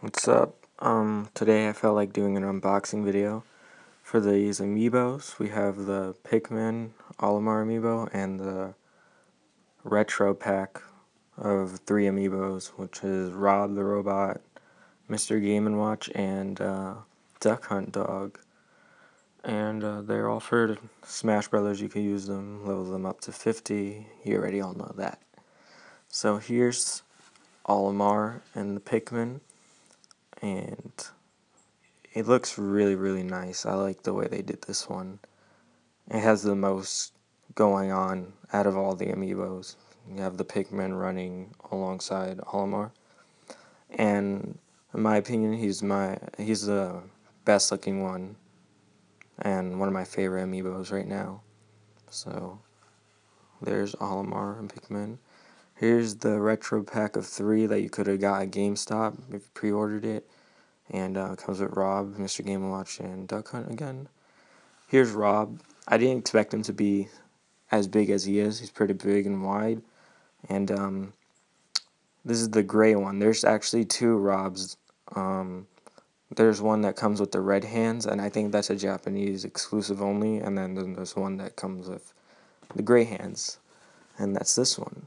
What's up? Um, today I felt like doing an unboxing video for these amiibos. We have the Pikmin Olimar amiibo and the retro pack of three amiibos, which is Rob the Robot, Mr. Game & Watch, and uh, Duck Hunt Dog. And uh, they're all for Smash Brothers. You can use them, level them up to 50. You already all know that. So here's Olimar and the Pikmin and it looks really really nice. I like the way they did this one. It has the most going on out of all the amiibos. You have the Pikmin running alongside Olimar and in my opinion he's my he's the best looking one and one of my favorite amiibos right now. So there's Olimar and Pikmin. Here's the retro pack of three that you could have got at GameStop if you pre-ordered it. And uh, comes with Rob, Mr. Game & Watch, and Duck Hunt again. Here's Rob. I didn't expect him to be as big as he is. He's pretty big and wide. And um, this is the gray one. There's actually two Robs. Um, there's one that comes with the red hands, and I think that's a Japanese exclusive only. And then there's one that comes with the gray hands, and that's this one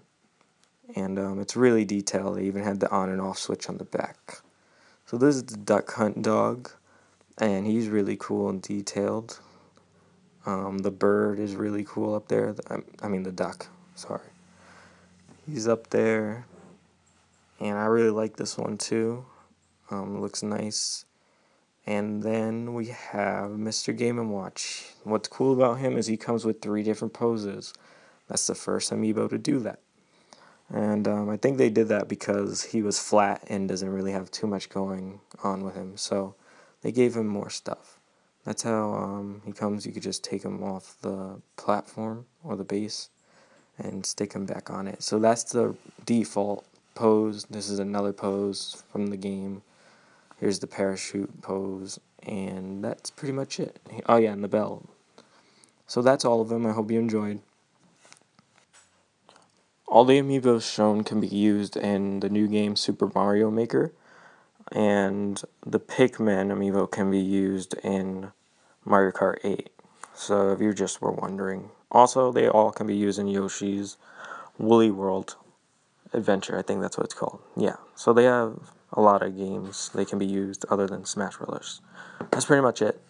and um, it's really detailed. They even had the on and off switch on the back. So this is the duck hunt dog, and he's really cool and detailed. Um, the bird is really cool up there. I mean the duck, sorry. He's up there, and I really like this one too. Um, looks nice. And then we have Mr. Game & Watch. What's cool about him is he comes with three different poses. That's the first amiibo to do that. And um, I think they did that because he was flat and doesn't really have too much going on with him. So they gave him more stuff. That's how um, he comes. You could just take him off the platform or the base and stick him back on it. So that's the default pose. This is another pose from the game. Here's the parachute pose. And that's pretty much it. Oh yeah, and the bell. So that's all of them. I hope you enjoyed. All the amiibos shown can be used in the new game Super Mario Maker, and the Pikmin amiibo can be used in Mario Kart 8. So if you just were wondering. Also, they all can be used in Yoshi's Woolly World Adventure. I think that's what it's called. Yeah. So they have a lot of games they can be used other than Smash Brothers. That's pretty much it.